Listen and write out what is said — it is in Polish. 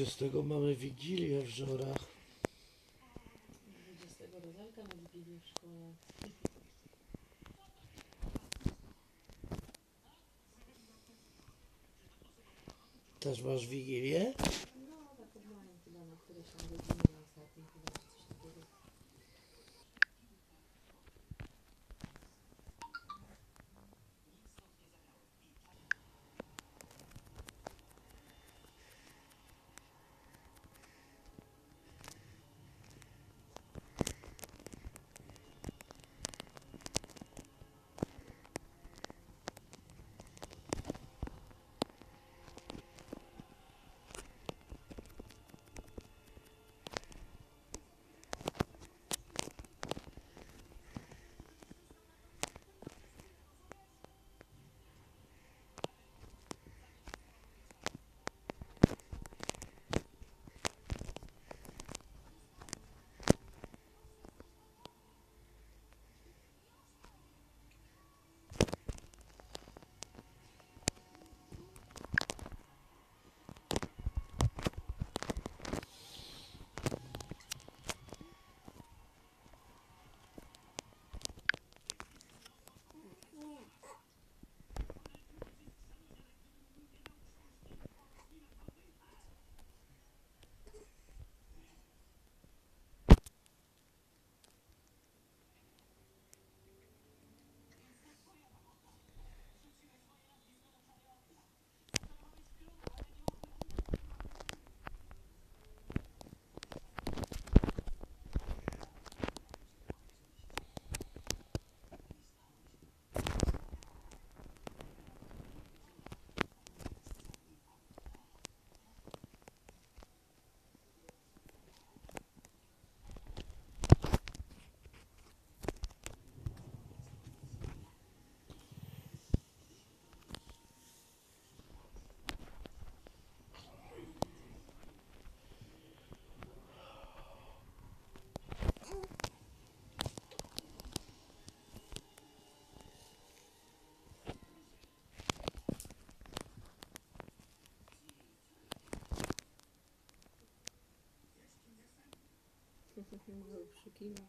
20 mamy Wigilię w Żorach. 20 rozelka na Wigilię w szkole. Też masz Wigilię? Mały przykiwał.